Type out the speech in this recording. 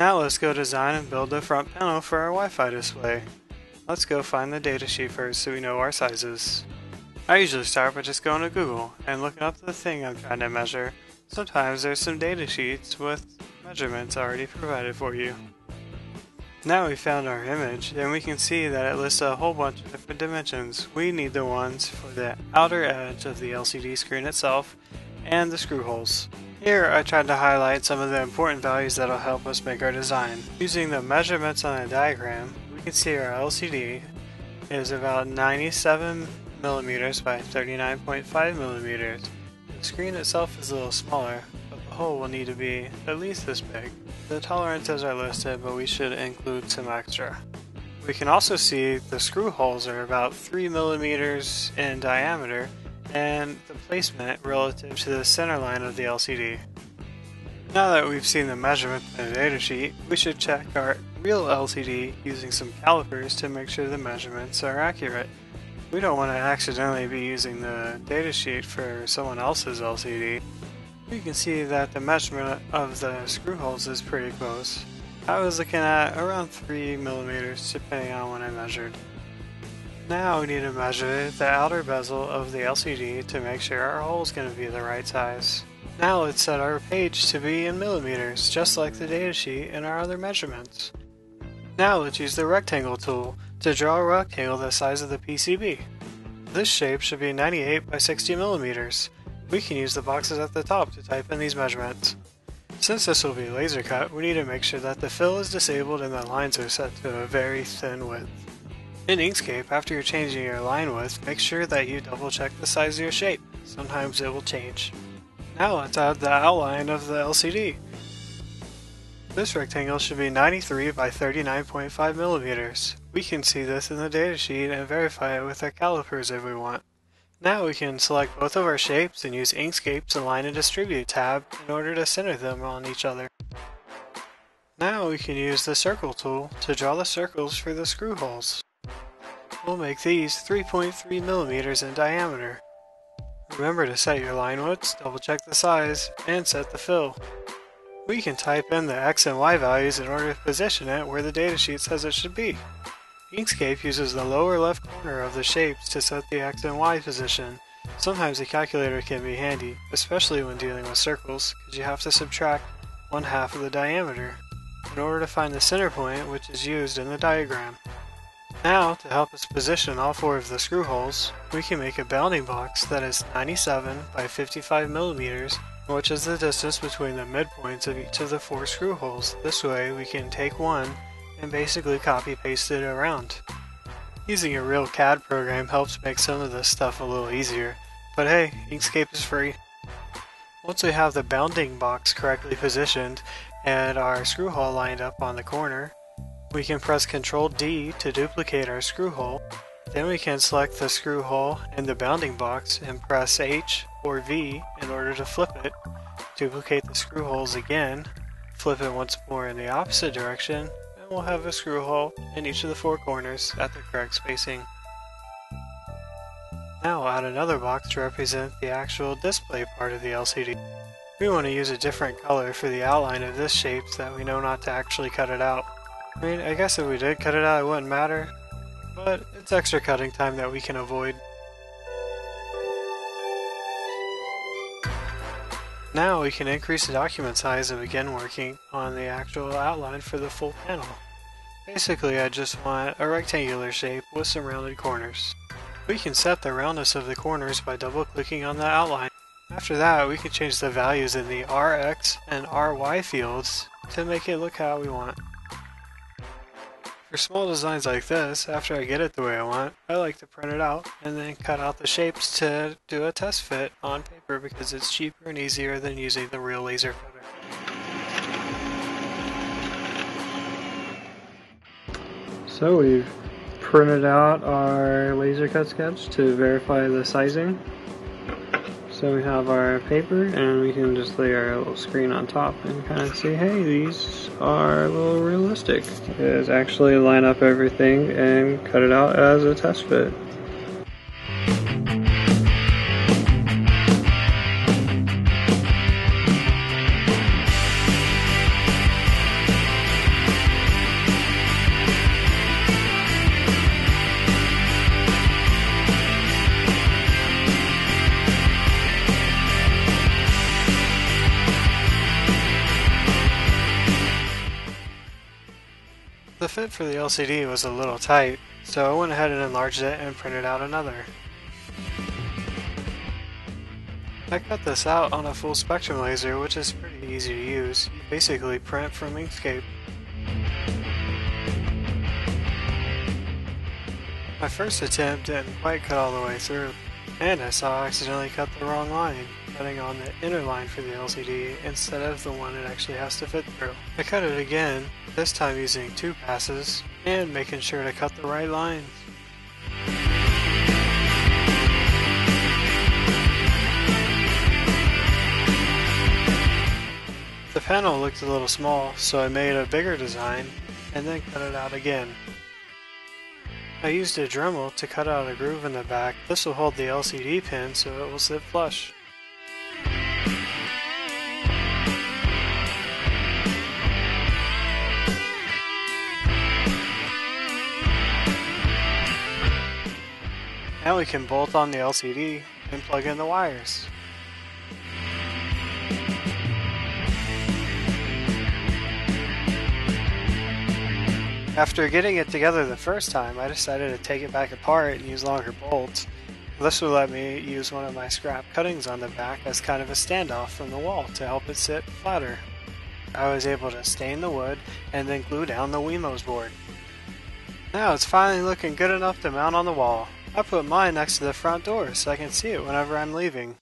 Now let's go design and build the front panel for our Wi-Fi display. Let's go find the datasheet first so we know our sizes. I usually start by just going to Google and looking up the thing I'm trying to measure. Sometimes there's some datasheets with measurements already provided for you. Now we found our image, and we can see that it lists a whole bunch of different dimensions. We need the ones for the outer edge of the LCD screen itself and the screw holes. Here I tried to highlight some of the important values that will help us make our design. Using the measurements on the diagram, we can see our LCD is about 97 millimeters by 39.5 millimeters. The screen itself is a little smaller, but the hole will need to be at least this big. The tolerances are listed, but we should include some extra. We can also see the screw holes are about 3 millimeters in diameter and the placement relative to the center line of the LCD. Now that we've seen the measurement in the datasheet, we should check our real LCD using some calipers to make sure the measurements are accurate. We don't want to accidentally be using the datasheet for someone else's LCD you can see that the measurement of the screw holes is pretty close. I was looking at around 3 millimeters depending on when I measured. Now we need to measure the outer bezel of the LCD to make sure our hole is going to be the right size. Now let's set our page to be in millimeters, just like the datasheet and our other measurements. Now let's use the rectangle tool to draw a rectangle the size of the PCB. This shape should be 98 by 60 millimeters, we can use the boxes at the top to type in these measurements. Since this will be laser cut, we need to make sure that the fill is disabled and the lines are set to a very thin width. In Inkscape, after you're changing your line width, make sure that you double check the size of your shape. Sometimes it will change. Now let's add the outline of the LCD. This rectangle should be 93 by 39.5 millimeters. We can see this in the datasheet and verify it with our calipers if we want. Now we can select both of our shapes and use Inkscape's Align and Distribute tab in order to center them on each other. Now we can use the Circle tool to draw the circles for the screw holes. We'll make these 3.3 millimeters in diameter. Remember to set your line widths, double check the size, and set the fill. We can type in the X and Y values in order to position it where the datasheet says it should be. Inkscape uses the lower left corner of the shapes to set the X and Y position. Sometimes a calculator can be handy, especially when dealing with circles, because you have to subtract one half of the diameter in order to find the center point which is used in the diagram. Now, to help us position all four of the screw holes, we can make a bounding box that is 97 by 55 millimeters, which is the distance between the midpoints of each of the four screw holes. This way, we can take one and basically copy paste it around. Using a real CAD program helps make some of this stuff a little easier, but hey, Inkscape is free. Once we have the bounding box correctly positioned and our screw hole lined up on the corner, we can press Ctrl D to duplicate our screw hole. Then we can select the screw hole and the bounding box and press H or V in order to flip it. Duplicate the screw holes again, flip it once more in the opposite direction, and we'll have a screw hole in each of the four corners at the correct spacing. Now add another box to represent the actual display part of the LCD. We want to use a different color for the outline of this shape so that we know not to actually cut it out. I mean, I guess if we did cut it out it wouldn't matter, but it's extra cutting time that we can avoid. Now we can increase the document size and begin working on the actual outline for the full panel. Basically I just want a rectangular shape with some rounded corners. We can set the roundness of the corners by double clicking on the outline. After that we can change the values in the RX and RY fields to make it look how we want. For small designs like this, after I get it the way I want, I like to print it out and then cut out the shapes to do a test fit on paper because it's cheaper and easier than using the real laser cutter. So we've printed out our laser cut sketch to verify the sizing. So we have our paper and we can just lay our little screen on top and kind of see, hey, these are a little realistic. Is actually line up everything and cut it out as a test fit. Fit for the LCD was a little tight, so I went ahead and enlarged it and printed out another. I cut this out on a full spectrum laser, which is pretty easy to use. You basically print from Inkscape. My first attempt didn't quite cut all the way through, and I saw I accidentally cut the wrong line, cutting on the inner line for the LCD instead of the one it actually has to fit through. I cut it again, this time using two passes, and making sure to cut the right lines. The panel looked a little small, so I made a bigger design and then cut it out again. I used a Dremel to cut out a groove in the back. This will hold the LCD pin so it will sit flush. Now we can bolt on the LCD and plug in the wires. After getting it together the first time, I decided to take it back apart and use longer bolts. This would let me use one of my scrap cuttings on the back as kind of a standoff from the wall to help it sit flatter. I was able to stain the wood and then glue down the Wemos board. Now it's finally looking good enough to mount on the wall. I put mine next to the front door so I can see it whenever I'm leaving.